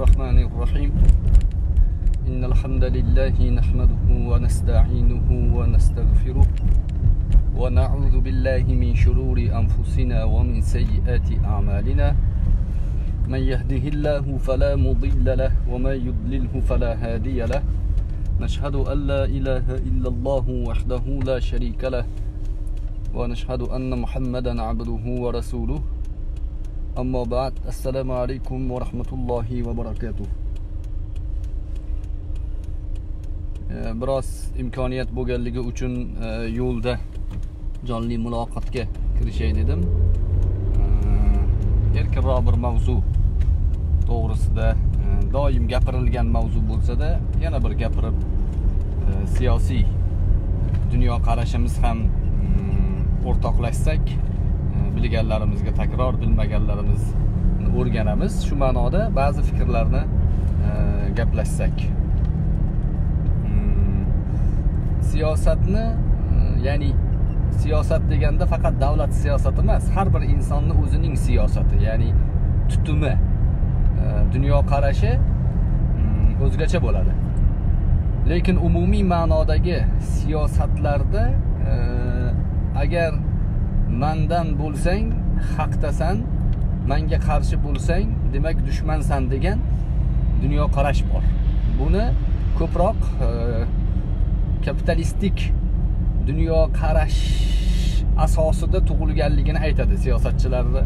الرحمن الرحيم. إن الحمد لله نحمده ونستعينه ونستغفره ونعوذ بالله من شرور أنفسنا ومن سيئات أعمالنا. من يهده الله فلا مضل له ومن يضلله فلا هادي له. نشهد أن لا إله إلا الله وحده لا شريك له. ونشهد أن محمدا عبده ورسوله. ammo ba'd. Assalomu alaykum va rahmatullohi va barakatuh. Eh, biroz imkoniyat bo'lganligi uchun eh, yo'lda jonli muloqotga kirishay dedim. Eh, erkinroq bir mavzu to'g'risida doim gapirilgan mavzu bo'lsada yana bir gapirib siyosiy dunyoqarashimiz ham mm, o'rtoqlashsak bilganlarimizga takror bilmaganlarimizni o'rganamiz. Shu ma'noda ba'zi fikrlarni e, gaplashsak. Hmm. Siyosatni e, ya'ni siyosat deganda faqat davlat siyosati emas har bir insonni o'zining siyosati ya'ni tutumi e, dunyoqarashi hmm, o'zgacha bo'ladi. Lekin umumiy ma'nodagi siyosatlarda e, agar mandan bo'lsang haqdasan. Manga qarshi bo'lsang demak dushmansan degan dunyoqarash bor. Buni ko'proq e, kapitalistik dunyoqarash asosida tug'ilganligini aytadi siyosatchilarni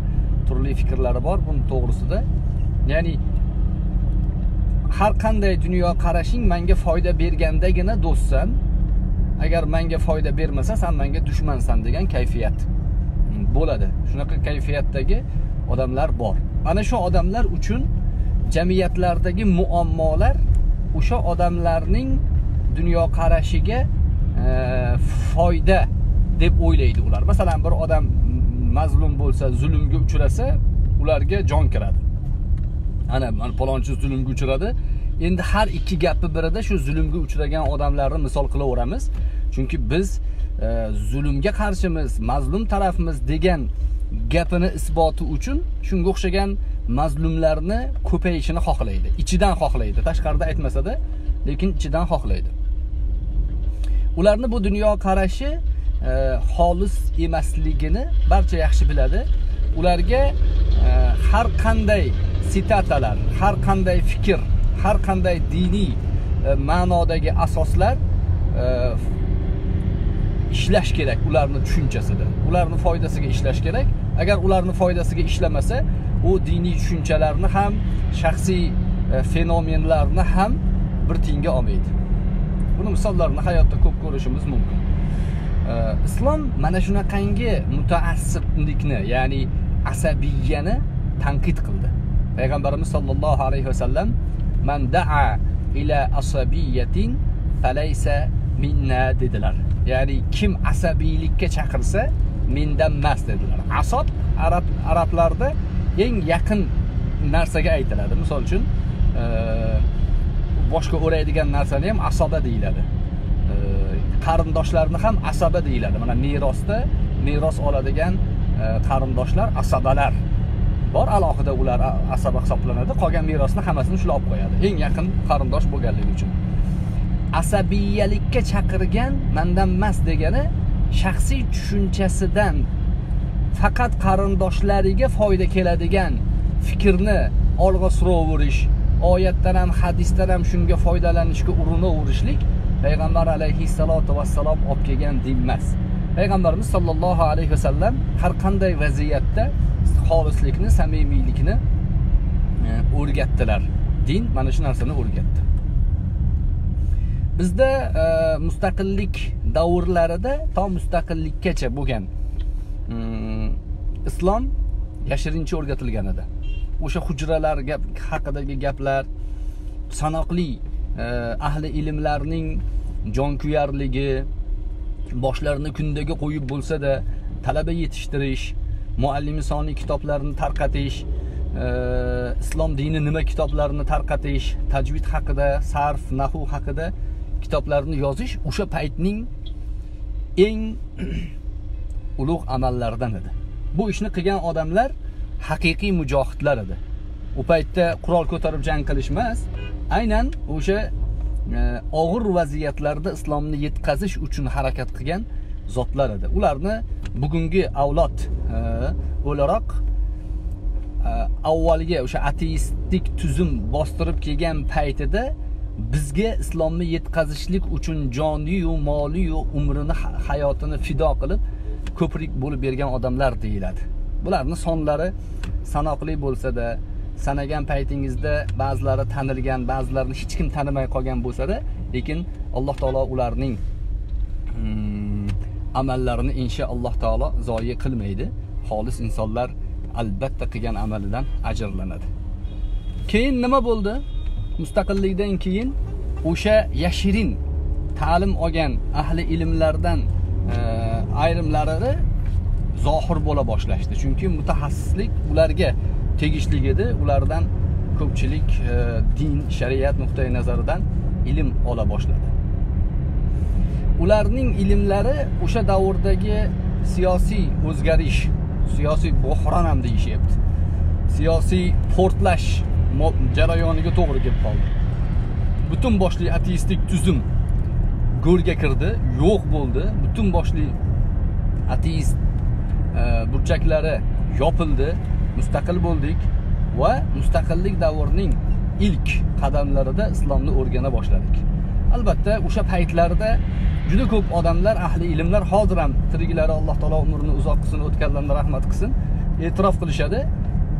turli fikrlari bor buni to'g'risida. Ya'ni har qanday dunyoqarashing menga foyda bergandagina do'stsan. Agar menga foyda bermasa san menga dushmansan degan kayfiyat. Bo'ladi. Shunaqa kayfiyatdagi odamlar bor. Ana shu odamlar uchun jamiyatlardagi muammolar o'sha odamlarning dunyoqarashiga e, foyda deb o'ylaydi ular. Masalan bir odam mazlum bo'lsa zulmga uchrasa ularga jon kiradi. Ana mana palonchi zulmga uchradi. Endi har ikki gapni birida shu zulmga uchragan odamlarni misol qilaveramiz. Chunki biz zulmga qarshimiz mazlum tarafmiz degan gapini isboti uchun shunga o'xshagan mazlumlarni ko'payishini xohlaydi. Ichidan xohlaydi. Tashqarida aytmasada lekin ichidan xohlaydi. Ularni bu dunyoqarashi qarashi e, xolis emasligini barcha yaxshi biladi. Ularga e, har qanday sitatalar har qanday fikr har qanday diniy e, ma'nodagi asoslar e, ishlash kerak ularni tushunchasida. Ularni foydasiga ishlash kerak. Agar ularni foydasiga ishlamasa u diniy tushunchalarni ham shaxsiy e, fenomenlarni ham bir tiyinga olmaydi. Buni misollarini hayotda ko'p ko'rishimiz mumkin. E, islom mana shunaqangi mutaassiblikni ya'ni asabiyani tanqid qildi. Payg'ambarimiz sollallohu alayhi vasallam man daa ila asabiyatin falaysa minna dedilar. Ya'ni kim asabiylikka chaqirsa mendan emas dedilar. Asob arab arablarda eng yaqin narsaga aytiladi. Misol uchun e, boshqa boshga o'raydigan narsani ham asoba deyiladi. E, qarindoshlarni ham asaba deyiladi. Mana merosda meros oladigan e, qarindoshlar asabalar bor. Alohida ular asaba hisoblanadi. Qolgan merosni hammasini shular olib qo'yadi. Eng yaqin qarindosh bo'lganligi uchun. Asabiyalikka chaqirgan mandan emas degani shaxsiy tushunchasidan faqat qarindoshlariga foyda keladigan fikrni olg'a suraverish oyatdan ham hadisdan ham shunga foydalanishga urinaverishlik payg'ambar alayhissalotu vassalom olib kelgan din emas. Payg'ambarimiz sollallohu alayhi vasallam har qanday vaziyatda xolislikni samimiylikni e, o'rgatdilar. Din mana shu narsani o'rgatdi. Bizda e, mustaqillik davrlarida to mustaqillikkacha bo'lgan mm, islom yashirincha o'rgatilgan edi. O'sha hujralar gap haqidagi gaplar sanoqli e, ahli ilmlarning jonkuyarligi boshlarini kundaga qo'yib bo'lsa-da talaba yetishtirish muallimi soni kitoblarini tarqatish e, islom dini nima kitoblarini tarqatish tajvid haqida sarf nahu haqida kitoblarni yozish o'sha paytning eng ulug' amallaridan edi. Bu ishni qilgan odamlar haqiqiy mujohidlar edi. U paytda qurol ko'tarib jang qilish emas aynan o'sha e, og'ir vaziyatlarda islomni yetkazish uchun harakat qilgan zotlar edi. Ularni bugungi avlod e, o'laroq e, avvalgi o'sha ateistik tuzum bostirib kelgan paytida bizga islomni yetkazishlik uchun joniyu moliyu umrini hayotini fido qilib ko'prik bo'lib bergan odamlar deyiladi. Bularni sonlari sanoqli bo'lsa-da sanagan paytingizda ba'zilari tanilgan ba'zilarini hech kim tanimay qolgan bo'lsa-da lekin alloh taolo ularning hmm, amallarini inshaalloh taolo zoyi qilmaydi. Xolis insonlar albatta qilgan amalidan ajrlanadi. Keyin nima bo'ldi? Mustaqillikdan keyin o'sha yashirin ta'lim olgan ahli ilmlardan e, ayrimlari zohir bo'la boshlashdi. Chunki mutaxassislik ularga tegishli edi. Ulardan ko'pchilik e, din shariat nuqtai nazaridan ilm ola boshladi. Ularning ilmlari o'sha davrdagi siyosiy o'zgarish siyosiy bo'hron ham deyishyapti. Siyosiy portlash jarayoniga to'g'ri kelib qoldi. Butun boshli ateistik tuzum go'rga kirdi yo'q bo'ldi. Butun boshli ateist e, burchaklari yopildi. Mustaqil bo'ldik va mustaqillik davrining ilk qadamlarida islomni o'rgana boshladik. Albatta o'sha paytlarda juda ko'p odamlar ahli ilmlar hozir ham tiriklari alloh taolo umrini uzoq qilsin o'tganlarni rahmat qilsin e'tirof qilishadi.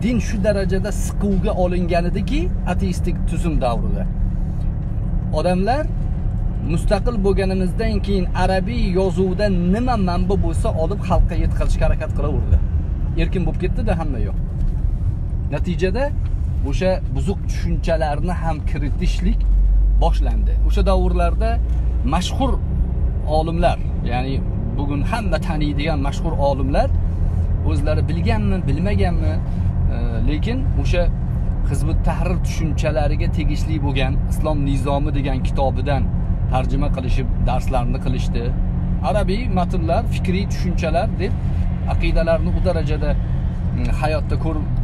Din shu darajada siquvga olingan ediki ateistik tuzum davrida. Odamlar mustaqil bo'lganimizdan keyin arabiy yozuvda nima manba bo'lsa olib xalqqa yetkazishga harakat qilaverdi. Erkin bo'lib ketdida hamma yoq. Natijada o'sha buzuq tushunchalarni ham kiritishlik boshlandi. O'sha davrlarda mashhur olimlar ya'ni bugun hamma taniydigan mashhur olimlar o'zlari bilganmi bilmaganmi lekin o'sha hizbi tahrir tushunchalariga tegishli bo'lgan islom nizomi degan kitobidan tarjima qilishib darslarni qilishdi. Arabiy matnlar fikriy tushunchalar deb aqidalarni u darajada mm, hayotda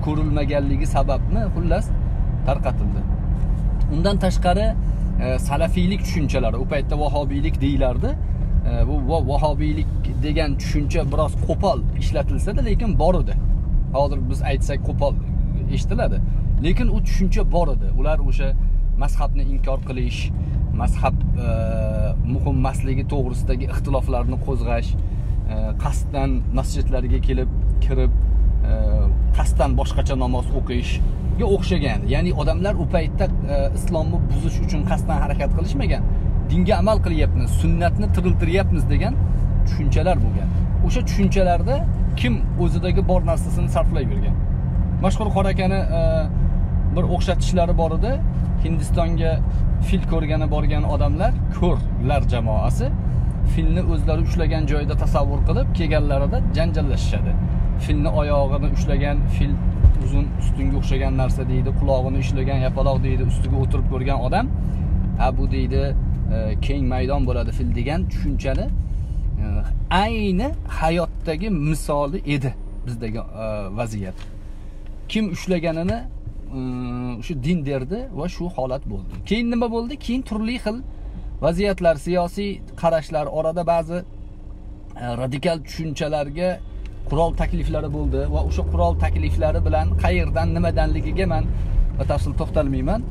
ko'rilmaganligi sababmi? Xullas tarqatildi. Undan tashqari e, salafiylik tushunchalari u paytda vahobiylik deyilardi e, bu vahobiylik degan tushuncha biroz qo'pol ishlatilsada lekin bor edi. Hozir biz aytsak qo'pol eshitiladi. Lekin u tushuncha bor edi. Ular o'sha mazhabni inkor qilish mazhab e, muhim emasligi to'g'risidagi ixtiloflarni qo'zg'ash e, qasddan masjidlarga kelib kirib e, qasddan boshqacha namoz o'qishga o'xshagan. Ya'ni odamlar u paytda e, islomni buzish uchun qasddan harakat qilishmagan. Dinga amal qilyapmiz sunnatni tiriltiryapmiz degan tushunchalar bo'lgan. O'sha tushunchalarda kim o'zidagi bor narsasini sarflab yurgan mashhur qora akani e, bir o'xshatishlari bor edi. Hindistonga fil ko'rgani borgan odamlar ko'rlar jamoasi filni o'zlari ushlagan joyida tasavvur qilib kelganlarida janjallashishadi. Filni oyog'ini ushlagan fil uzun ustunga o'xshagan narsa deydi qulog'ini ushlagan yapaloq deydi ustiga o'tirib ko'rgan odam a bu deydi e, keng maydon bo'ladi fil degan tushunchani ayni hayotdagi misoli edi bizdagi e, vaziyat. Kim ushlaganini e, o'sha din derdi va shu holat bo'ldi. Keyin nima bo'ldi? Keyin turli xil vaziyatlar siyosiy qarashlar orada ba'zi e, radikal tushunchalarga qurol takliflari bo'ldi va o'sha qurol takliflari bilan qayerdan nimadanligiga man batafsil to'xtalmayman.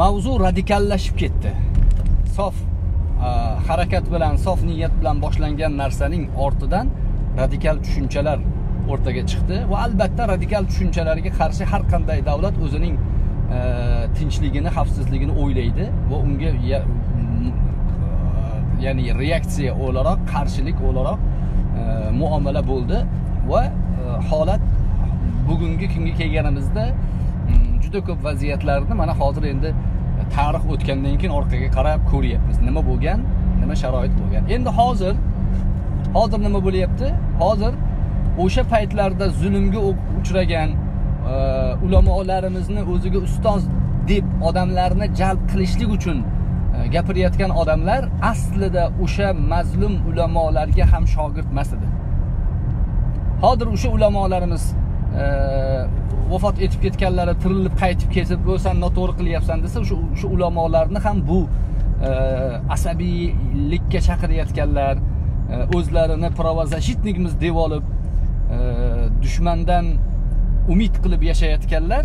Mavzu radikallashib ketdi. Sof Э, harakat bilan sof niyat bilan boshlangan narsaning ortidan radikal tushunchalar o'rtaga chiqdi va albatta radikal tushunchalarga qarshi har qanday davlat o'zining e, tinchligini xavfsizligini o'ylaydi va unga ya, ya'ni reaksiya o'laroq qarshilik o'laroq e, muomala bo'ldi va e, holat bugungi kunga kelganimizda mm, juda ko'p vaziyatlarni mana hozir endi tarix o'tgandan keyin orqaga qarab ko'ryapmiz. Nima bo'lgan? Nima sharoit bo'lgan? Endi hozir hozir nima bo'lyapti? Hozir o'sha paytlarda zulmga uchragan e, ulamolarimizni o'ziga ustoz deb odamlarni jalb qilishlik uchun e, gapirayotgan odamlar aslida o'sha mazlum ulamolarga ham shogird emas edi. Hozir o'sha ulamolarimiz vafot etib ketganlari tirilib qaytib ketib san noto'g'ri qilyapsan desa o'sha o'sha ulamolarni ham bu asabiylikka chaqirayotganlar o'zlarini pravozashitnikmiz deb olib dushmandan umid qilib yashayotganlar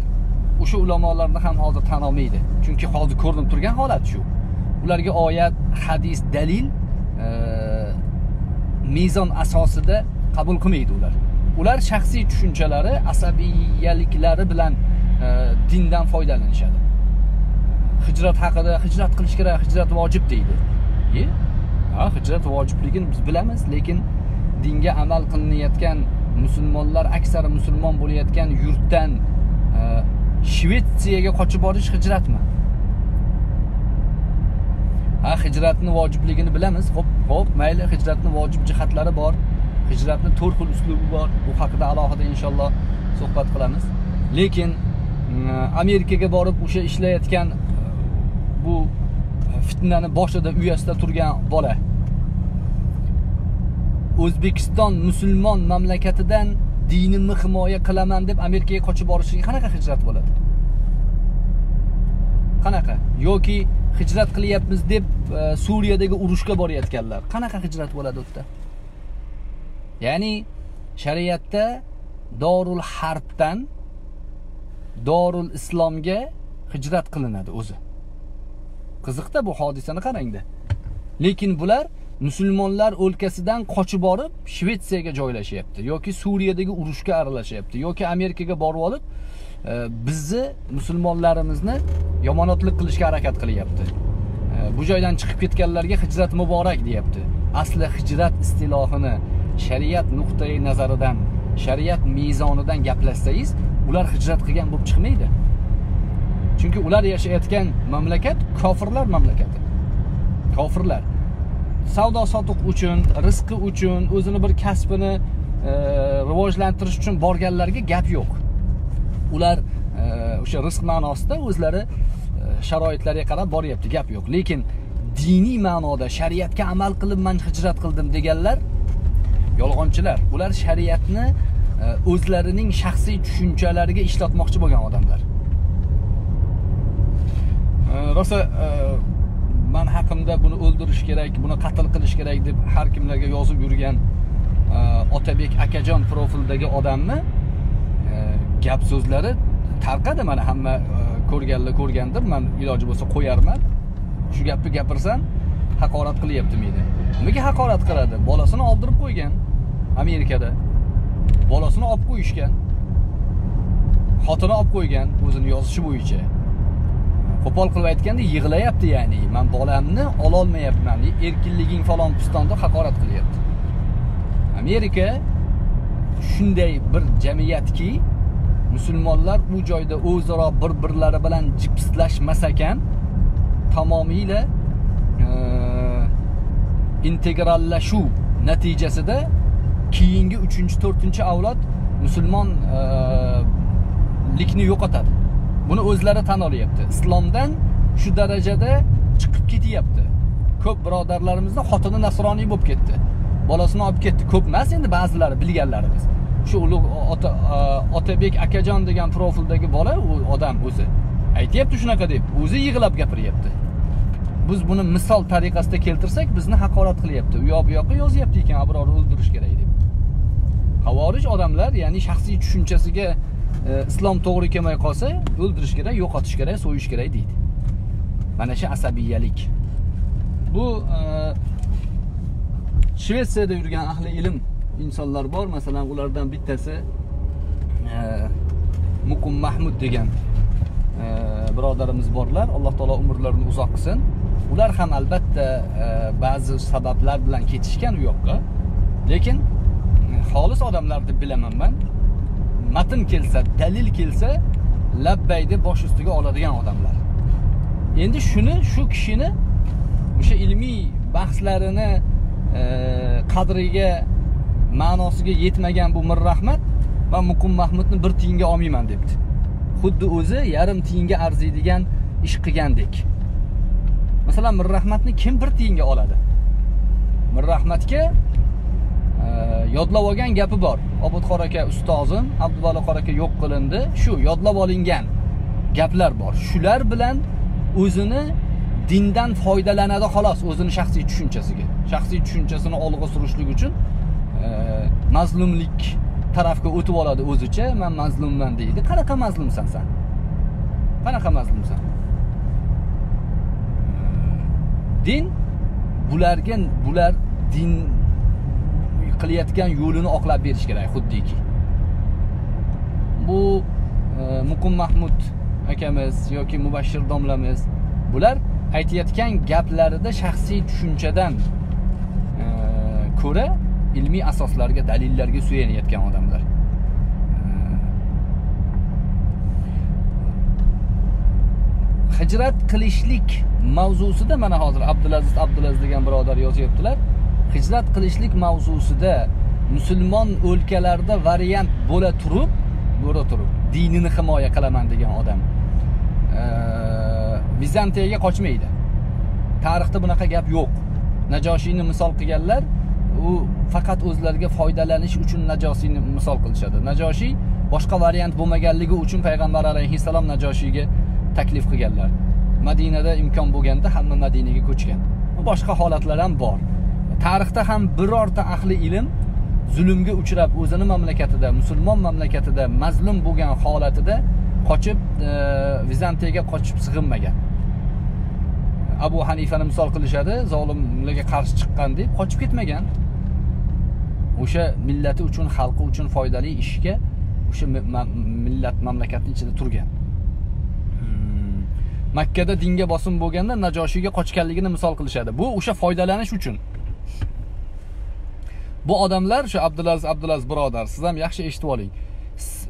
o'sha ulamolarni ham hozir tan olmaydi. Chunki hozir ko'rinib turgan holat shu. Ularga oyat hadis dalil mezon asosida qabul qilmaydi ular. Ular shaxsiy tushunchalari asabiyaliklari bilan e, dindan foydalanishadi. Hijrat haqida hijrat qilish kerak hijrat vojib deydi. E ha hijrat vojibligini biz bilamiz lekin dinga amal qilinayotgan musulmonlar aksari musulmon bo'layotgan yurtdan e, shvetsiyaga qochib borish hijratmi? Ha hijratni vojibligini bilamiz. Ho'p ho'p mayli hijratni vojib jihatlari bor. Hijratni to'rt xil uslubi bor. Bu haqida alohida inshaalloh suhbat qilamiz. Lekin mm, amerikaga borib o'sha ishlayotgan uh, bu uh, fitnani boshida uyasida turgan bola. O'zbekiston musulmon mamlakatidan dinimni himoya qilaman deb amerikaga qochib borishiga qanaqa hijrat bo'ladi? Qanaqa? Yoki hijrat qilyapmiz deb uh, suriyadagi urushga borayotganlar qanaqa hijrat bo'ladi u yerda ya'ni shariatda dorul harbdan dorul islomga hijrat qilinadi o'zi. Qiziqda bu hodisani qarangda lekin bular musulmonlar o'lkasidan qochib borib shvetsiyaga joylashyapti yoki suriyadagi urushga aralashyapti yoki amerikaga borib olib e, bizni musulmonlarimizni yomonotlik qilishga harakat qilyapti. E, bu joydan chiqib ketganlarga hijrat muborak deyapti. Asli hijrat istilohini shariat nuqtai nazaridan shariat mezonidan gaplashsangiz ular hijrat qilgan bo'lib chiqmaydi. Chunki ular yashayotgan mamlakat kofirlar mamlakati. Kofirlar. Savdo sotiq uchun rizqi uchun o'zini bir kasbini e, rivojlantirish uchun borganlarga gap yo'q. Ular e, o'sha rizq ma'nosida o'zlari e, sharoitlariga qarab boryapti gap yo'q. Lekin diniy ma'noda shariatga amal qilib man hijrat qildim deganlar yolg'onchilar ular shariatni e, o'zlarining shaxsiy tushunchalariga ishlatmoqchi bo'lgan odamlar. E, rosa e, man haqimda buni o'ldirish kerak buni qatl qilish kerak deb har kimlarga yozib yurgan otabek akajon profildagi odamni gap so'zlari tarqadi mana hamma ko'rganlar ko'rgandir man iloji bo'lsa qo'yarman. Shu gapni gapirsam haqorat qilyapti meni. Nimaga haqorat qiladi? Bolasini oldirib qo'ygan. Amerikada bolasini olib qo'yishgan xotini olib qo'ygan o'zini yozishi bo'yicha. Qo'pol qilib aytganda yig'layapti ya'ni man bolamni ololmayapman erkinliging falon piston deb haqorat qilyapti. Amerika shunday bir jamiyatki musulmonlar u joyda o'zaro bir birlari bilan jipslashmas ekan tamomiyla e, integrallashuv natijasida keyingi uchinchi to'rtinchi avlod musulmonlikni e, yo'qotadi. Buni o'zlari tan olyapti. Islomdan shu darajada chiqib ketyapti. Ko'p birodarlarimizni xotini nasroniy bo'lib ketdi. Bolasini olib ketdi. Ko'p emas endi ba'zilari bilganlarimiz. Shu ulug' e, otabek akajon degan profildagi bola u odam o'zi. Aytyapti shunaqa deb o'zi yig'lab gapiryapti. Biz buni misol tariqasida keltirsak bizni haqorat qilyapti. U yoq bu yoqqa yozyapti ekan abrorni o'ldirish kerak deb. Havorij odamlar ya'ni shaxsiy tushunchasiga e, islom to'g'ri kelmay qolsa o'ldirish kerak yo'qotish kerak so'yish kerak deydi. Mana shu asabiyalik. Bu e, shvetsiyada yurgan ahli ilm insonlar bor. Masalan ulardan bittasi e, muqim mahmud degan birodarimiz borlar. Alloh taolo umrlarini uzoq qilsin. Ular ham albatta ba'zi sabablar bilan ketishgan u yoqqa. Lekin xolis odamlar deb bilaman man. Matn kelsa dalil kelsa labbay deb bosh ustiga oladigan odamlar. Endi shuni shu kishini o'sha ilmiy bahslarini e, qadriga ma'nosiga yetmagan bu mirrahmat va muqim mahmudni bir tiyinga olmayman debdi. Xuddi o'zi yarim tiyinga arziydigan ish qilgandek. Masalan mirrahmatni kim bir tiyinga oladi? Mirrahmatga yodlab olgan gapi bor. Obidxon aka ustozim abduvali qor aka yo'q qilindi. Shu yodlab olingan gaplar bor. Shular bilan o'zini dindan foydalanadi xolos o'zini shaxsiy tushunchasiga. Shaxsiy tushunchasini olg'a surishlik uchun e, mazlumlik tarafga o'tib oladi o'zicha. Man mazlumman deydi. Qanaqa mazlumsan san? Qanaqa mazlumsan? Din bularga bular din qilayotgan yo'lini oqlab berish kerak xuddiki. Bu e, muqim mahmud akamiz yoki mubashshir domlamiz bular aytayotgan gaplarida shaxsiy tushunchadan e, ko'ra ilmiy asoslarga dalillarga suyanayotgan odamlar. E, hijrat qilishlik mavzusida mana hozir abdulaziz abdulaziz degan birodar yozyaptilar hijrat qilishlik mavzusida musulmon o'lkalarda variant bo'la turib bo'la turib dinini himoya qilaman degan odam vizantiyaga qochmaydi. Tarixda bunaqa gap yo'q. Najoshiyni misol qilganlar u faqat o'zlariga foydalanish uchun najosiyni misol qilishadi. Najoshiy boshqa variant bo'lmaganligi uchun payg'ambar alayhissalom najoshiyga taklif qilganlar. Madinada imkon bo'lganda hamma madinaga ko'chgan. Boshqa holatlar ham bor. Tarixda ham birorta ahli ilm zulmga uchrab o'zini mamlakatida musulmon mamlakatida mazlum bo'lgan holatida qochib e, vizantiyaga qochib sig'inmagan. Abu hanifani misol qilishadi zolimlarga qarshi chiqqan deb qochib ketmagan. O'sha millati uchun xalqi uchun foydali ishga o'sha millat mamlakatni ichida turgan. Makkada dinga bosim bo'lganda najoshiyga qochganligini misol qilishadi. Bu o'sha foydalanish uchun bu odamlar shu abdulaziz abdulaziz birodar siz ham yaxshi eshitib oling.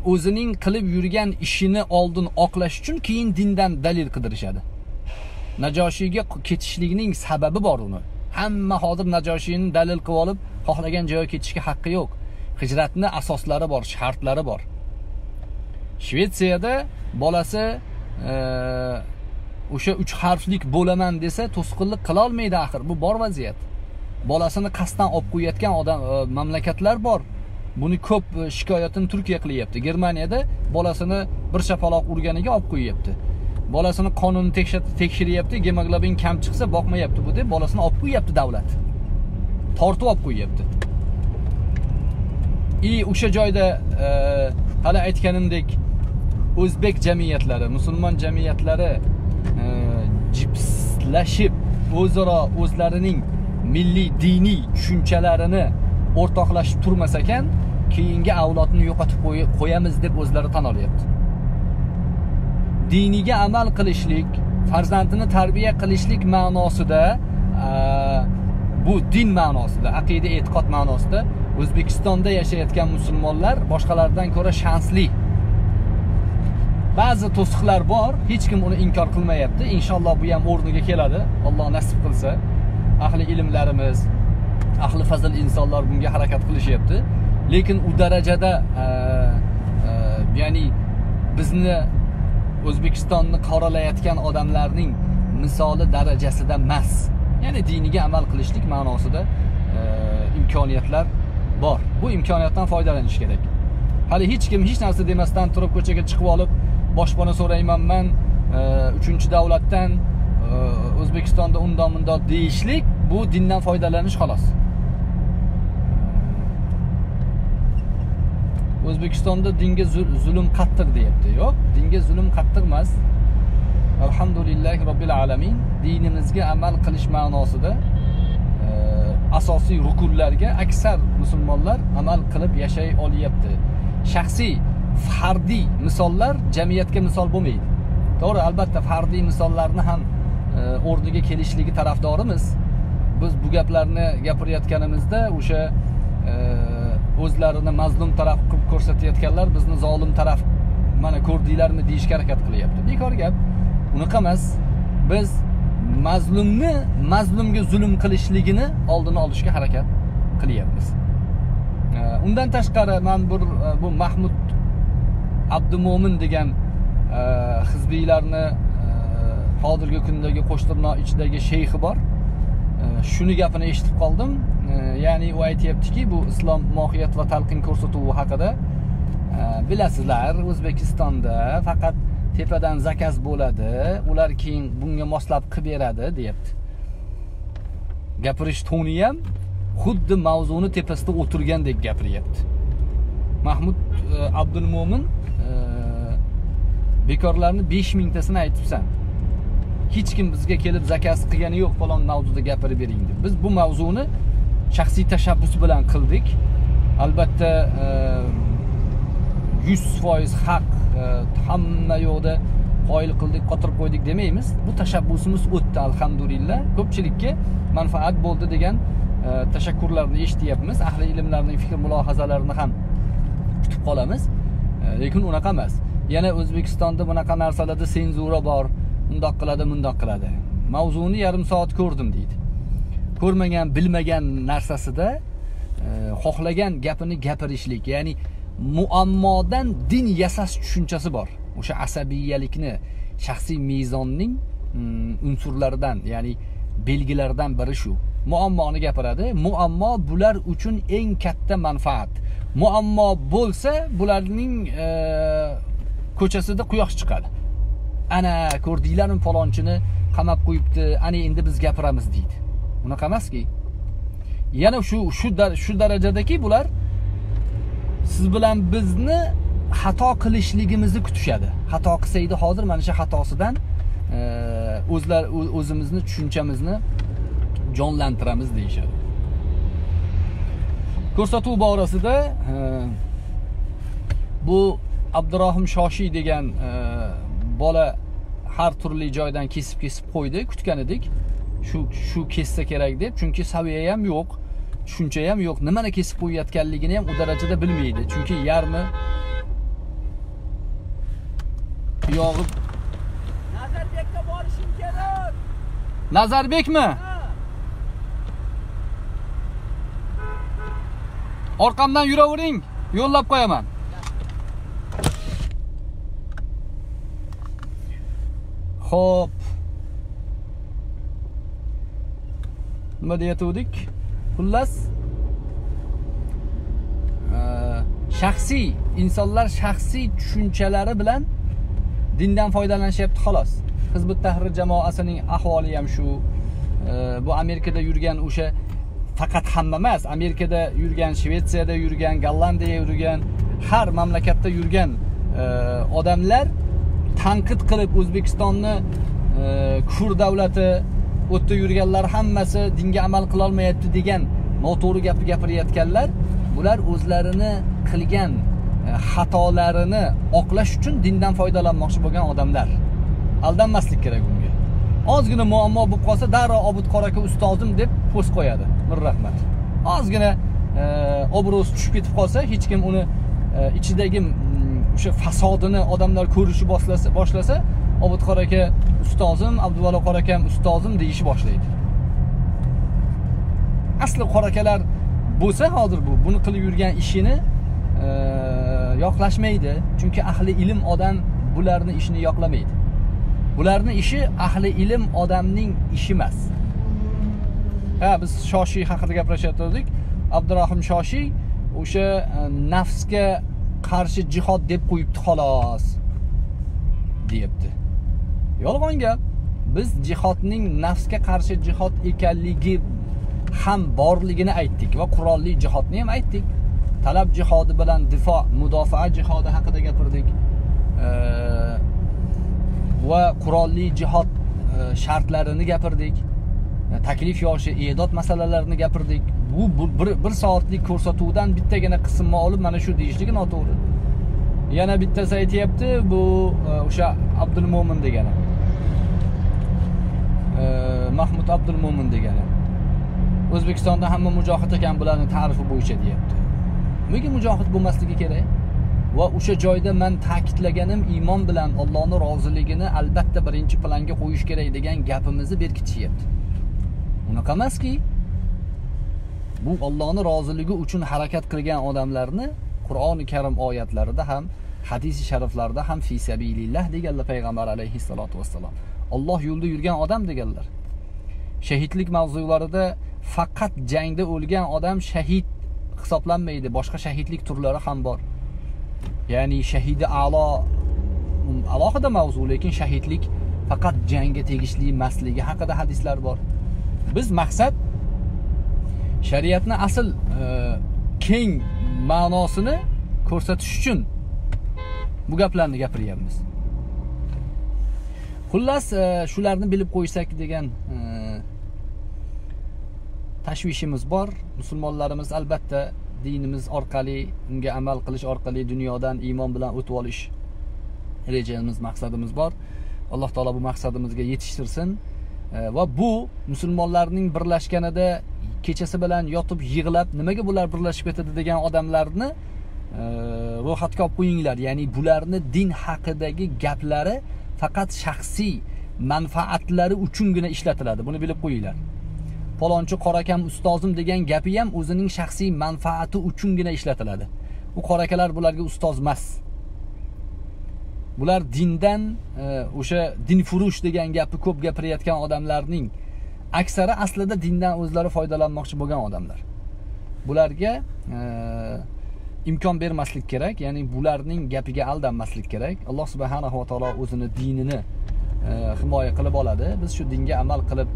O'zining qilib yurgan ishini oldin oqlash uchun keyin dindan dalil qidirishadi. Najoshiyga ketishligining sababi bor uni. Hamma hozir najoshiyni dalil qilib olib xohlagan joyga ketishga haqqi yo'q. Hijratni asoslari bor shartlari bor. Shvetsiyada bolasi e, o'sha uch harflik bo'laman desa to'sqinlik qilolmaydi axir. Bu bor vaziyat. Bolasini qasddan olib qo'yayotgan odam e, mamlakatlar bor. Buni ko'p e, shikoyatini turkiya qilyapti. Germaniyada bolasini bir shapaloq urganiga olib qo'yyapti bolasini qonunni tekshiryapti gemoglobin kam chiqsa boqmayapti bu deb bolasini olib qo'yyapti davlat. Tortib olib qo'yyapti и o'sha joyda e, hali aytganimdek o'zbek jamiyatlari musulmon jamiyatlari jipslashib o'zaro o'zlarining milliy diniy tushunchalarini o'rtoqlashib turmas ekan keyingi avlodni yo'qotib qo'yamiz deb o'zlari tan olyapti. Diniga amal qilishlik farzandini tarbiya qilishlik ma'nosida bu din ma'nosida aqida e'tiqod ma'nosida o'zbekistonda yashayotgan musulmonlar boshqalardan ko'ra shansli. Ba'zi to'siqlar bor hech kim uni inkor qilmayapti. Inshaalloh bu ham o'rniga keladi. Alloh nasib qilsa. Ahli ilmlarimiz ahli fazil insonlar bunga harakat qilishyapti. Lekin u darajada e, e, ya'ni bizni o'zbekistonni qoralayotgan odamlarning misoli darajasida emas. Ya'ni diniga amal qilishlik ma'nosida e, imkoniyatlar bor. Bu imkoniyatdan foydalanish kerak. Hali hech kim hech narsa demasdan turib ko'chaga chiqib olib boshpana so'rayman man e, uchinchi davlatdan e, o'zbekistonda undoq mundoq deyishlik bu dindan foydalanish xolos. O'zbekistonda dinga zulm qattiq deyapti yo'q? Dinga zulm qattiq emas. Alhamdulillahi robbil alamin dinimizga amal qilish ma'nosida e, asosiy rukunlarga aksar musulmonlar amal qilib yashay olyapti. Shaxsiy fardiy misollar jamiyatga misol bo'lmaydi. To'g'ri albatta fardiy misollarni ham o'rniga kelishligi tarafdorimiz. Biz bu gaplarni gapirayotganimizda o'sha e, o'zlarini mazlum taraf qilib ko'rsatayotganlar bizni zolim taraf mana ko'rdinglarmi deyishga harakat qilyapti. Bekor gap unaqa emas. Biz mazlumni mazlumga zulm qilishligini oldini olishga harakat qilyapmiz. Undan tashqari man bir e, bu mahmud abdumo'min degan e, hizbiylarni hozirgi kundagi qo'shtirnoq ichidagi sheyxi bor. Shuni gapini eshitib qoldim. Ya'ni u aytyaptiki bu islom mohiyat va talqin ko'rsatuvi haqida bilasizlar o'zbekistonda faqat tepadan zakaz bo'ladi ular keyin bunga moslab qilib beradi deyapti. Gapirish toni ham xuddi mavzuni tepasida o'tirgandek gapiryapti. Mahmud e, abdulmo'min e, bekorlarni besh mingtasini aytibsan. Hech kim bizga kelib zakaz qilgani yo'q falon mavzuda gapirib bering deb. Biz bu mavzuni shaxsiy tashabbus bilan qildik. Albatta e, yuz foiz haq e, hamma yoqda qoyil qildik qotirib qo'ydik demaymiz. Bu tashabbusimiz o'tdi alhamdulillah. Ko'pchilikka manfaat bo'ldi degan e, tashakkurlarni eshityapmiz. Ahli ilmlarning fikr mulohazalarini ham kutib qolamiz. Lekin unaqa emas. Yana o'zbekistonda bunaqa narsalarda senzura bor. Undoq qiladi mundoq qiladi. Mavzuni yarim soat ko'rdim deydi. Ko'rmagan bilmagan narsasida e, xohlagan gapini gapirishlik ya'ni muammodan din yasash tushunchasi bor. O'sha asabiyalikni shaxsiy mezonning mm, unsurlaridan ya'ni belgilaridan biri shu. Muammoni gapiradi. Muammo bular uchun eng katta manfaat. Muammo bo'lsa bularning e, ko'chasida quyosh chiqadi. Ana ko'rdinglarmi falonchini qamab qo'yibdi. Ana endi biz gapiramiz deydi. Unaqa emaski. Yana shu shu shu darajadaki bular siz bilan bizni xato qilishligimizni kutishadi. Xato qilsa edi hozir mana shu xatosidan e, o'zlar o'zimizni tushunchamizni jonlantiramiz deyishadi. Ko'rsatuv borasida e, bu abdurahim shoshiy degan e, bola har turli joydan kesib kesib qo'ydi. Kutgan edik shu shu kessa kerak deb chunki saviya ham yo'q tushuncha ham yo'q. Nimani kesib qo'yayotganligini ham u darajada bilmaydi. Chunki yarmi buyog'i nazarbekka borishim kerak. Nazarbekmi? Orqamdan yuravering yo'llab qo'yaman ho'p Nima deyatuvdik? Xullas e, shaxsiy insonlar shaxsiy tushunchalari bilan dindan foydalanishyapti xolos. Hizbut tahrir jamoasining ahvoli ham shu. E, bu Amerikada yurgan o'sha faqat hamma emas amerikada yurgan shvetsiyada yurgan gollandiyada yurgan har mamlakatda yurgan e, odamlar tanqid qilib o'zbekistonni e, kufr davlati u yerda yurganlar hammasi dinga amal qilolmayapti degan noto'g'ri gapni gapirayotganlar bular o'zlarini qilgan e, xatolarini oqlash uchun dindan foydalanmoqchi bo'lgan odamlar. Aldanmaslik kerak bunga ozgina muammo bo'lib qolsa darrov obid qor aka ustozim deb post qo'yadi. Bir rahmat. Ozgina e, obro'si tushib ketib qolsa hech kim uni ichidagi o'sha fasodini odamlar ko'rishni boshlasa boshlasa obid aka ustozim abduvalo qor akam ustozim deyishni boshlaydi. Asli qor akalar bo'lsa hozir bu buni qilib yurgan ishini e, yoqlashmaydi. Chunki ahli ilm odam bularni ishini yoqlamaydi. Bularni ishi ahli ilm odamning ishi emas. Ha biz shoshiy haqida gaplashayotgandik. Abdurahim shoshiy o'sha e, nafsga qarshi jihod deb qo'yibdi xolos deyapti yolg'on gap. Biz jihodning nafsga qarshi jihod ekanligi ham borligini aytdik va qurolli jihodni ham aytdik. Talab jihodi bilan difo mudofaa jihodi haqida gapirdik. Va qurolli jihod e, shartlarini gapirdik. Taklif yoshi e'dod masalalarini gapirdik. Bu bir, bir soatlik ko'rsatuvdan bittagina qismni olib mana shu deyishligi noto'g'ri. Yana bittasi aytyapti bu e, o'sha abdulmo'min degani. E, Mahmud abdulmo'min degani. O'zbekistonda hamma mujohid ekan bularni tarifi bo'yicha deyapti. Nega mujohid bo'lmasligi kerak? Va o'sha joyda man ta'kidlaganim iymon bilan Allohning roziligini albatta birinchi planga qo'yish kerak degan gapimizni berkitishyapti. Unaqa emaski? Bu Allohning roziligi uchun harakat qilgan odamlarni qur'oni karim oyatlarida ham hadisi shariflarda ham fi sabilillah deganlar payg'ambar alayhissalotu vassalom Alloh yo'lida yurgan odam deganlar. Shahidlik mavzularida faqat jangda o'lgan odam shahid hisoblanmaydi boshqa shahidlik turlari ham bor. Ya'ni shahidi a'lo um, alohida mavzu lekin shahidlik faqat jangga tegishli emasligi haqida hadislar bor. Biz maqsad shariatni asl e, keng ma'nosini ko'rsatish uchun bu gaplarni gapiryapmiz. Xullas e, shularni bilib qo'ysak degan e, tashvishimiz bor. Musulmonlarimiz albatta dinimiz orqali unga amal qilish orqali dunyodan iymon bilan o'tib olish rejamiz maqsadimiz bor. Alloh taolo bu maqsadimizga yetishtirsin. E, va bu musulmonlarning birlashganida kechasi bilan yotib yig'lab nimaga bular birlashib ketadi degan odamlarni e, ro'yxatga olib qo'yinglar. Ya'ni bularni din haqidagi gaplari faqat shaxsiy manfaatlari uchungina ishlatiladi. Buni bilib qo'yinglar. Palonchi qorakam ustozim degan gapi ham o'zining shaxsiy manfaati uchungina ishlatiladi. U qorakalar bularga ustoz emas. Bular dindan e, o'sha dinfurush degan gapni ko'p gapirayotgan odamlarning aksari aslida dindan o'zlari foydalanmoqchi bo'lgan odamlar. Bularga e, imkon bermaslik kerak ya'ni bularning gapiga aldanmaslik kerak. Alloh subhanahu va taolo o'zini dinini e, himoya qilib oladi. Biz shu dinga amal qilib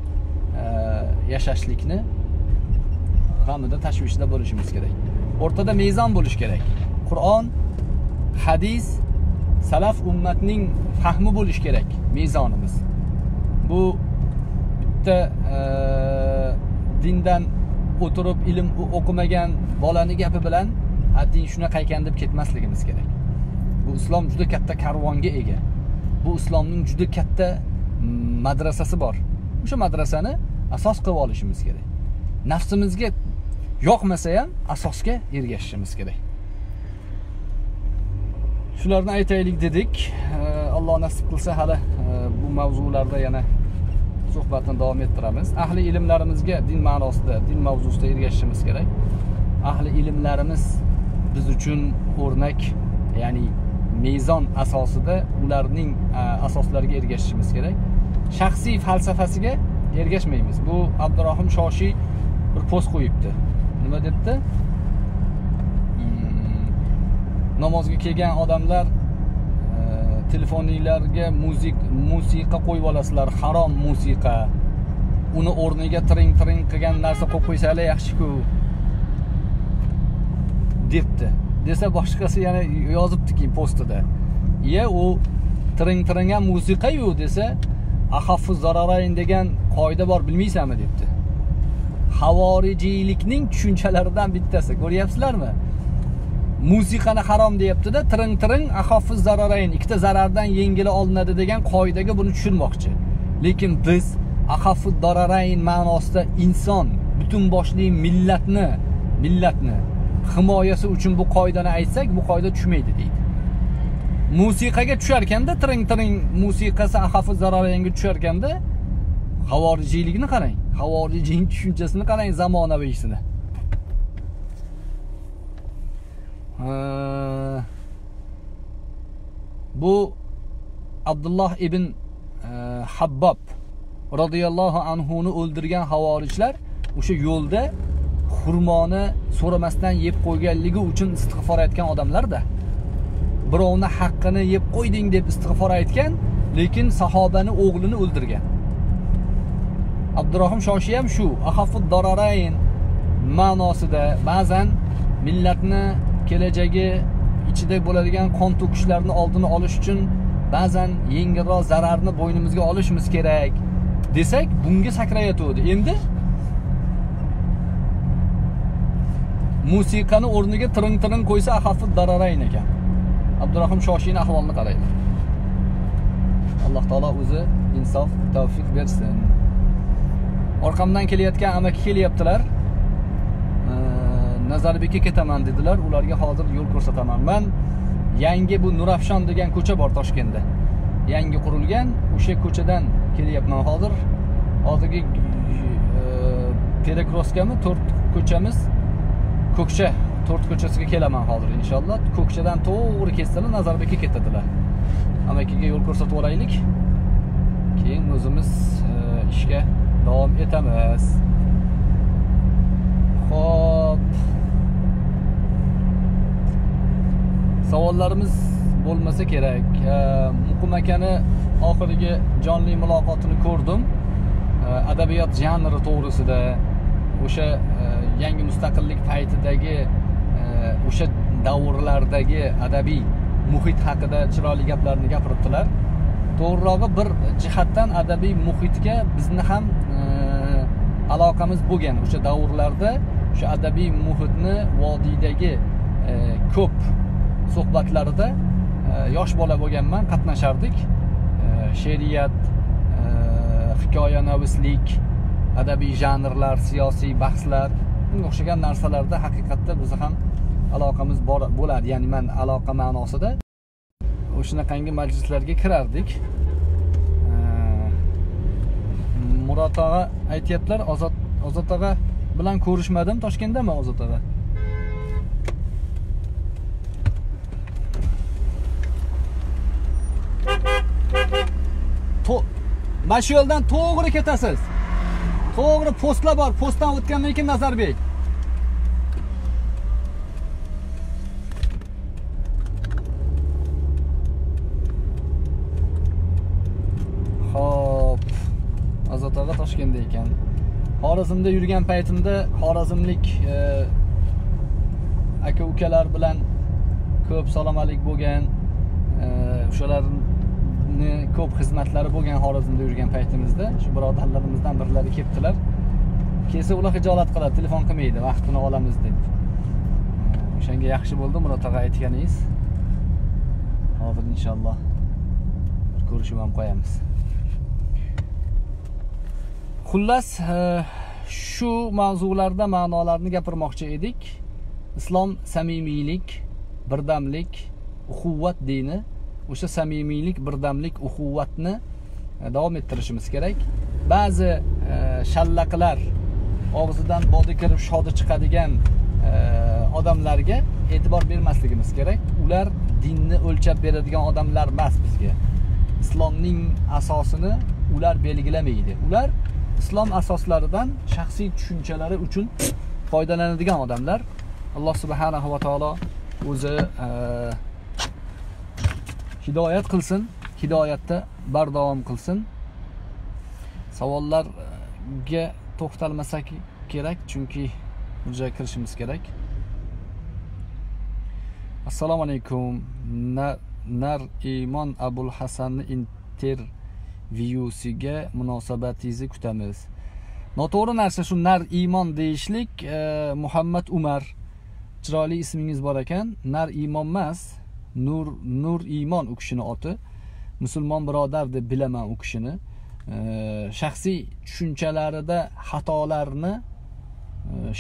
e, yashashlikni g'amida tashvishida bo'lishimiz kerak. O'rtada mezon bo'lishi kerak. Qur'on hadis salaf ummatning fahmi bo'lishi kerak mezonimiz. Bu bitta e, dindan o'tirib ilm o'qimagan bolani gapi bilan a din shunaqa ekan deb ketmasligimiz kerak. Bu islom juda katta karvonga ega. Bu islomning juda katta madrasasi bor. O'sha madrasani asos qilib olishimiz kerak. Nafsimizga yoqmasa ham asosga ergashishimiz kerak. Shularni aytaylik dedik. E, Alloh nasib qilsa hali e, bu mavzularda yana suhbatni davom ettiramiz. Ahli ilmlarimizga din ma'nosida din mavzusida ergashishimiz kerak. Ahli ilmlarimiz biz uchun o'rnak ya'ni mezon asosida ularning asoslariga ergashishimiz kerak. Shaxsiy falsafasiga ergashmaymiz. Bu abdurohim shoshiy bir post qo'yibdi. Nima debdi? Hmm. Namozga kelgan odamlar telefoninglarga muzik musiqa qo'yib olasizlar. Harom musiqa. Uni o'rniga tiring tiring qilgan narsa qo'yib qo'ysanglar yaxshiku. Debdi. Desa boshqasi yana yozibdi keyin postida. Iya u tiring tiring ham musiqayu desa ahafu zararayn degan qoida bor bilmaysanmi debdi. Havorijiylikning tushunchalaridan bittasi. Ko'ryapsizlarmi? Musiqani harom deyaptida tiring tiring ahofiz zarorayn ikkita zarardan yengili olinadi degan qoidaga buni tushunmoqchi. Lekin biz ahofiz dararayn ma'nosida inson butun boshli millatni millatni himoyasi uchun bu qoidani aytsak bu qoida tushmaydi deydi. Musiqaga tusharkanda tiring tiring musiqasi ahofiz zararaynga tusharkanda havorijiylikni qarang. Havorijiyning tushunchasini qarang zamonaviysini bu abdulloh ibn e, habbob roziyallohu anhuni o'ldirgan havorijlar o'sha yo'lda xurmoni so'ramasdan yeb qo'yganligi uchun istig'for aytgan odamlarda. Birovni haqqini yeb qo'yding deb istig'for aytgan lekin sahobani o'g'lini o'ldirgan. Abdurahim shoshiy ham shu ahafud dorarayn ma'nosida ba'zan millatni kelajagi ichida bo'ladigan qon to'kishlarni oldini olish uchun ba'zan yengilroq zararni bo'ynimizga olishimiz kerak. Desak bunga sakrayotgandi endi musiqani o'rniga tirin tirin qo'ysa ahafi dararayn ekan. Abdurahim shoshiyni ahvolini qaraylik alloh taolo o'zi insof tavfiq bersin. Orqamdan kelayotgan amaki kelyaptilar. Nazarbekka ketaman dedilar. Ularga hozir yo'l ko'rsataman. Man yangi bu nurafshon degan ko'cha bor toshkentda. Yangi qurilgan. O'sha ko'chadan kelyapman hozir. Hozirgi e, perekroskami to'rt ko'chamiz. Ko'kcha to'rt ko'chasiga kelaman hozir inshaalloh. Ko'kchadan to'g'ri ketsalar nazarbekka ketadilar. Amakiga yo'l ko'rsatib olaylik. Keyin o'zimiz e, ishga davom etamiz. Ho'p savollarimiz bo'lmasa kerak. Muqim akani oxirgi jonli muloqotini ko'rdim. Adabiyot janri to'g'risida o'sha e, yangi mustaqillik paytidagi e, o'sha davrlardagi adabiy muhit haqida chiroyli gaplarni gapiribdilar. To'g'rirog'i bir jihatdan adabiy muhitga bizni ham e, aloqamiz bo'lgan o'sha davrlarda o'sha adabiy muhitni vodiydagi e, ko'p suhbatlarida e, yosh bola bo'lganman qatnashardik. E, she'riyat e, hikoyanavislik adabiy janrlar siyosiy bahslar shunga o'xshagan narsalarda haqiqatda bizni ham aloqamiz bor bo'ladi. Ya'ni man aloqa ma'nosida o'shanaqangi majlislarga kirardik. Murod og'a aytyaptilar ozod ozod og'a bilan ko'rishmadim. Toshkentdami ozod og'a To- mana shu yo'ldan to'g'ri ketasiz to'g'ri postlar bor postdan o'tgandan keyin nazarbek hop Azat og'a Toshkentda ekan. Xorazmda yurgan paytimda xorazmlik e, aka ukalar bilan ko'p salom alik bo'lgan. E, o'shalarni ko'p xizmatlari bo'lgan Xorazmda yurgan paytimizda shu birodarlarimizdan birlari kelibdilar. Kelsa ular hijolat qiladi, telefon qilmaydi, vaqtini olamiz deb. O'shanga yaxshi bo'ldi Murod og'a aytganingiz. Hozir inshaalloh bir ko'rishib ham qo'yamiz. Xullas, e, shu mavzularda ma'nolarni gapirmoqchi edik. Islom samimiylik, birdamlik, uquvvat dini. O'sha samimiylik, birdamlik, uquvvatni e, davom ettirishimiz kerak. Ba'zi e, shallaqlar og'zidan bodi kirib shodi chiqadigan e, odamlarga e'tibor bermasligimiz kerak. Ular dinni o'lchab beradigan odamlar emas bizga. Islomning asosini ular belgilamaydi. Ular islom asoslaridan shaxsiy tushunchalari uchun foydalanadigan odamlar. Alloh subhanahu va taolo o'zi hidoyat qilsin, hidoyatda bardavom qilsin. Savollarga to'xtalmasak kerak, chunki hujja kirishimiz kerak. Assalomu alaykum. Nar Iymon Abul Hasanni intervyusiga munosabatingizni kutamiz. Noto'g'ri narsa shu nar iymon deyishlik e, Muhammad Umar chiroyli ismingiz bor ekan. Nar iymon emas, Nur Nur iymon u kishini oti. Musulmon birodar deb bilaman u kishini. Shaxsiy tushunchalarida xatolarni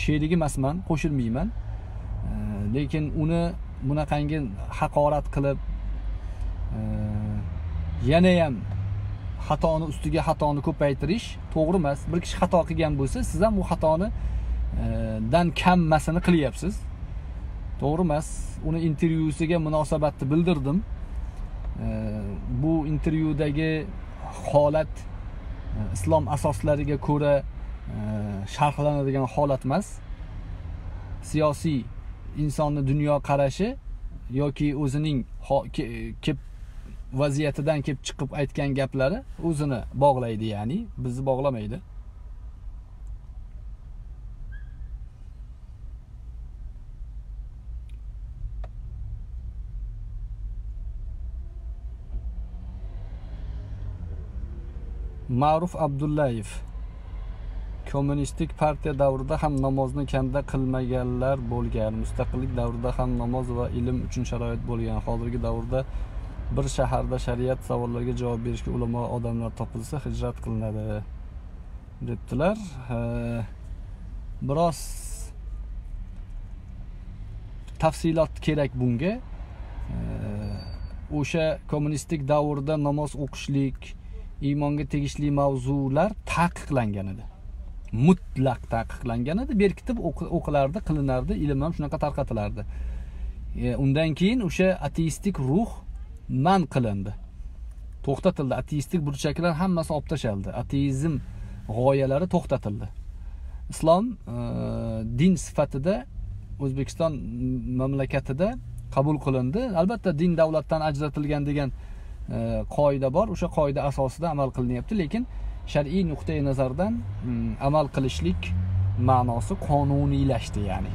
sherigi emasman, qo'shilmayman. Lekin uni bunaqangi haqorat qilib yanayam yana ham xatoni ustiga xatoni ko'paytirish to'g'ri emas. Bir kishi xato qilgan bo'lsa, siz ham u xatoni dan kammasini qilyapsiz. To'g'ri emas. Uni intervyusiga munosabatni bildirdim. Bu intervyudagi holat e, islom asoslariga ko'ra e, sharhlanadigan holat emas. Siyosiy insonni dunyo qarashi yoki o'zining kelib vaziyatidan kelib chiqib aytgan gaplari o'zini bog'laydi ya'ni bizni bog'lamaydi ma'ruf abdullayev kommunistik partiya davrida ham namozni kanda qilmaganlar bo'lgan mustaqillik davrida ham namoz va ilm uchun sharoit bo'lgan. Hozirgi davrda bir shaharda shariat savollariga javob berishga ulamo odamlar topilsa hijrat qilinadi debdilar. Biroz tafsilot kerak bunga. O'sha kommunistik davrda namoz o'qishlik iymonga tegishli mavzular taqiqlangan edi. Mutlaq taqiqlangan edi. Berkitib o'qilardi qilinardi ilm ham shunaqa tarqatilardi. E, undan keyin o'sha ateistik ruh man qilindi. To'xtatildi. Ateistik burchaklar hammasi olib tashlandi. Ateizm g'oyalari to'xtatildi. Islom e, din sifatida o'zbekiston mamlakatida qabul qilindi. Albatta din davlatdan ajratilgan degan qoida bor. O'sha qoida asosida amal qilinyapti. Lekin shar'iy nuqtai nazardan mm, amal qilishlik ma'nosi qonuniylashdi ya'ni.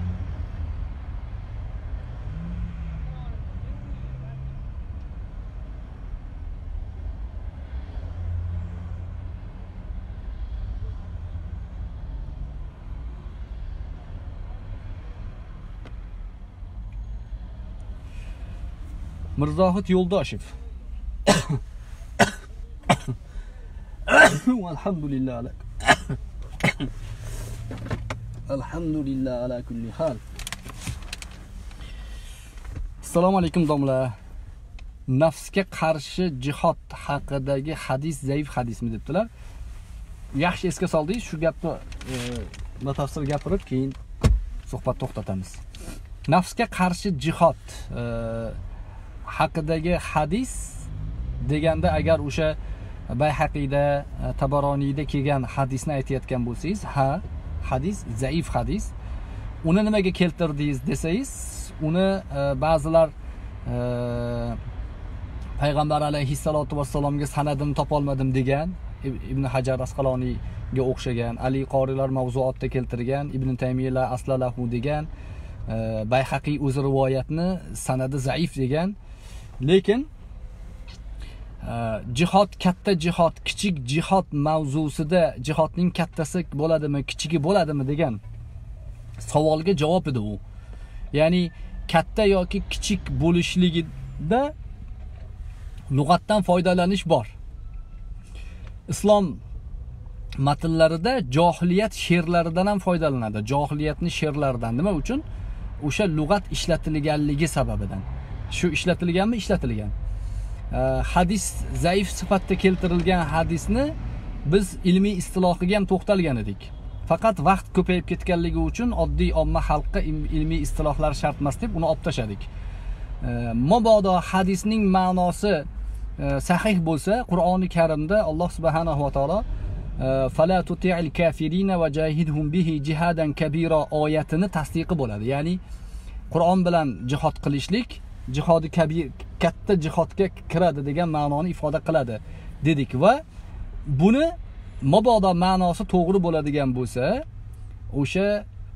Mirzohid yo'ldoshev. alhamdulillah الحمد alhamdulillah ala kulli hal. Assalomu alaykum domla nafsga qarshi jihod haqidagi hadis zaif hadismi debdilar. Yaxshi esga soldingiz. Shu gapni e, batafsil gapirib keyin suhbat to'xtatamiz. Nafsga qarshi jihod e, haqidagi hadis deganda agar o'sha bayhaqiyda e, tabaroniyda kelgan hadisni aytayotgan bo'lsangiz ha hadis zaif hadis. Uni nimaga keltirdingiz desangiz uni e, ba'zilar e, payg'ambar alayhissalotu vassalomga sanadini topolmadim degan ibn hajar asqaloniyga o'xshagan ali qorilar mavzuotda keltirgan ibn taymiyla aslalahu degan bayhaqiy o'zi rivoyatni sanadi zaif degan. Lekin jihod katta jihod kichik jihod mavzusida jihodning kattasi bo'ladimi kichigi bo'ladimi degan savolga javob edi u. Ya'ni katta yoki kichik bo'lishligida lug'atdan foydalanish bor. Islom matnlarida johiliyat she'rlaridan ham foydalanadi. Johiliyatni she'rlaridan nima uchun? O'sha lug'at ishlatilganligi sababidan. Shu ishlatilganmi? Ishlatilgan. Э, hadis zaif sifatda keltirilgan hadisni biz ilmiy istilohiga ham to'xtalgan edik. Faqat vaqt ko'payib ketganligi uchun oddiy omma xalqqa ilmiy istilohlar shart emas deb uni olib tashladik. Э, Mabodo hadisning ma'nosi э, sahih bo'lsa qur'oni karimda alloh subhanahu va taolo fala tuti'il kafirina va jahidhum bihi jihadan kabira oyatini tasdiqi bo'ladi. Ya'ni qur'on bilan jihod qilishlik jihodi kabir katta jihodga kiradi degan ma'noni ifoda qiladi dedik. Va buni mabodo ma'nosi to'g'ri bo'ladigan bo'lsa o'sha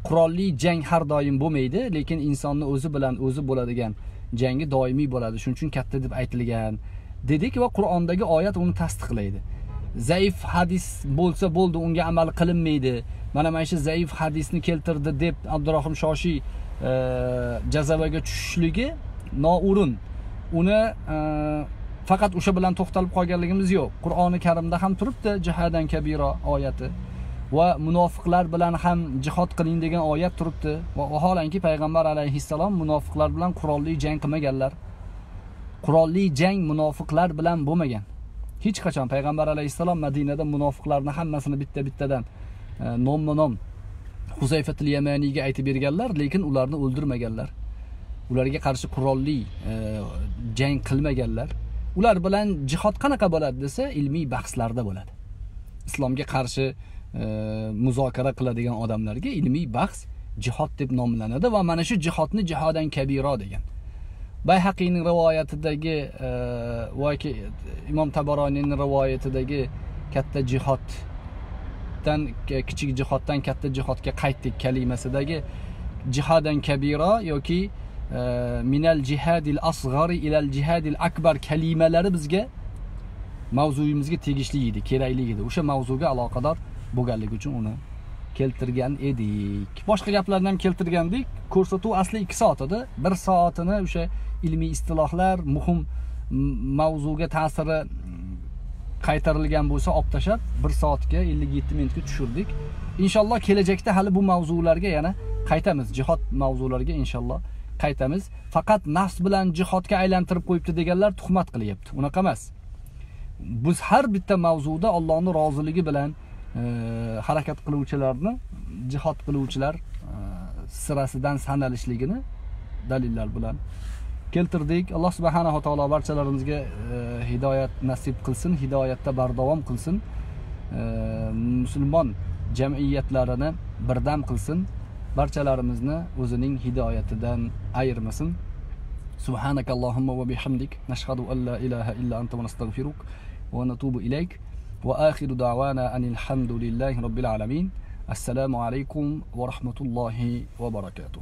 qurolli jang har doim bo'lmaydi lekin insonni o'zi bilan o'zi bo'ladigan jangi doimiy bo'ladi. Shuning uchun katta deb aytilgan dedik va qur'ondagi oyat uni tasdiqlaydi. Zaif hadis bo'lsa bo'ldi unga amal qilinmaydi. Mana mana shu zaif hadisni keltirdi deb abdurahim shoshiy jazavaga tushishligi noo'rin uni e, faqat o'sha bilan to'xtalib qolganligimiz yo'q. Qur'oni karimda ham turibdi jihadan kabiro oyati. Va munofiqlar bilan ham jihod qiling degan oyat turibdi. Va vaholanki payg'ambar alayhissalom munofiqlar bilan qurolli jang qilmaganlar. Qurolli jang munofiqlar bilan bo'lmagan. Hech qachon. Payg'ambar alayhissalom madinada munofiqlarni hammasini bitta bittadan e, nomma nom huzayfatil yamaniyga aytib berganlar lekin ularni o'ldirmaganlar. Ularga qarshi qurolli e, jang qilmaganlar ular bilan jihod qanaqa bo'ladi desa ilmiy bahslarda bo'ladi. Islomga qarshi e, muzokara qiladigan odamlarga ilmiy bahs jihod deb nomlanadi va mana shu jihodni jihodan kabiro degan. Bayhaqiyning rivoyatidagi e, yoki imom taboroniyni rivoyatidagi katta jihoddan kichik jihoddan katta jihodga qaytdik kalimasidagi jihodan kabiro yoki minal jihadil asg'ari ilal jihadil akbar kalimalari bizga mavzuyimizga tegishli edi kerakli edi o'sha mavzuga aloqador bo'lganligi uchun uni keltirgan edik. Boshqa gaplarni ham keltirgandik. Ko'rsatuv asli ikki soat edi bir soatini o'sha ilmiy istilohlar muhim mavzuga ta'siri qaytarilgan bo'lsa olib tashlab bir soatga ellik yetti minutga tushirdik. Inshaalloh kelajakda hali bu mavzularga yana qaytamiz. Jihod mavzulariga inshaalloh qaytamiz. Faqat nafs bilan jihodga aylantirib qo'yibdi deganlar tuhmat qilyapti. Unaqa emas. Biz har bitta mavzuda Allohning roziligi bilan e, harakat qiluvchilarni jihod qiluvchilar e, sirasidan sanalishligini dalillar bilan keltirdik. Alloh subhanahu taolo barchalarimizga e, hidoyat nasib qilsin hidoyatda bardavom qilsin. E, musulmon jamiyatlarini birdam qilsin. barchalarimizni o'zining hidoyatidan ayirmasin سبحانك اللهم وبحمدك نشهد أن لا إله إلا أنت ونستغفرك ونتوب إليك وآخر دعوانا أن الحمد لله رب العالمين السلام عليكم ورحمة الله وبركاته